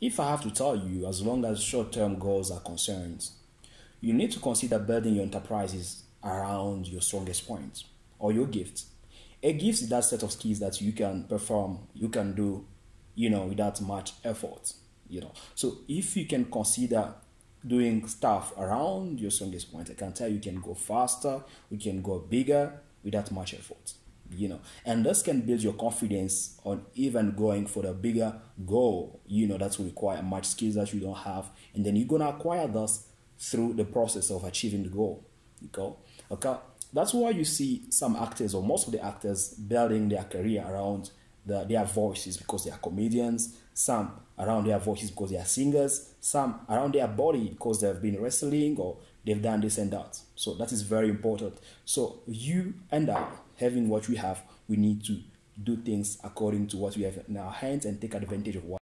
if I have to tell you, as long as short term goals are concerned, you need to consider building your enterprises around your strongest points or your gifts. A gift is that set of skills that you can perform, you can do, you know, without much effort, you know. So if you can consider doing stuff around your strongest point, I can tell you, can go faster, you can go bigger without much effort you know. And this can build your confidence on even going for the bigger goal. You know that's require much skills that you don't have. And then you're gonna acquire this through the process of achieving the goal. Okay? Okay? That's why you see some actors or most of the actors building their career around the, their voices because they are comedians some around their voices because they are singers some around their body because they've been wrestling or they've done this and that. So that is very important. So you and i having what we have, we need to do things according to what we have in our hands and take advantage of what